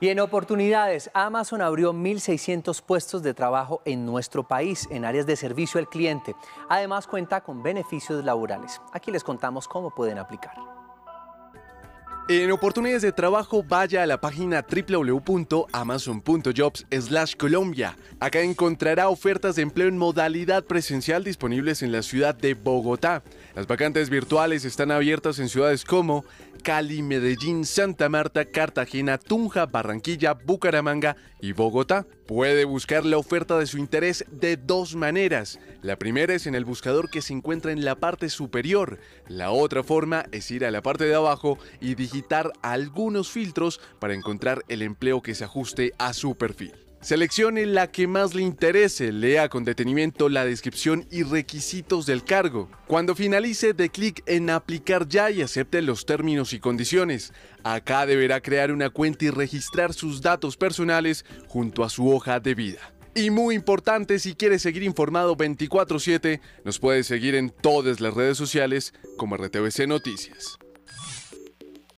Y en oportunidades, Amazon abrió 1.600 puestos de trabajo en nuestro país en áreas de servicio al cliente. Además cuenta con beneficios laborales. Aquí les contamos cómo pueden aplicar. En oportunidades de trabajo, vaya a la página www.amazon.jobs/colombia. Acá encontrará ofertas de empleo en modalidad presencial disponibles en la ciudad de Bogotá. Las vacantes virtuales están abiertas en ciudades como Cali, Medellín, Santa Marta, Cartagena, Tunja, Barranquilla, Bucaramanga y Bogotá. Puede buscar la oferta de su interés de dos maneras. La primera es en el buscador que se encuentra en la parte superior. La otra forma es ir a la parte de abajo y digitar algunos filtros para encontrar el empleo que se ajuste a su perfil. Seleccione la que más le interese, lea con detenimiento la descripción y requisitos del cargo. Cuando finalice, dé clic en aplicar ya y acepte los términos y condiciones. Acá deberá crear una cuenta y registrar sus datos personales junto a su hoja de vida. Y muy importante, si quiere seguir informado 24/7, nos puede seguir en todas las redes sociales como RTVC Noticias.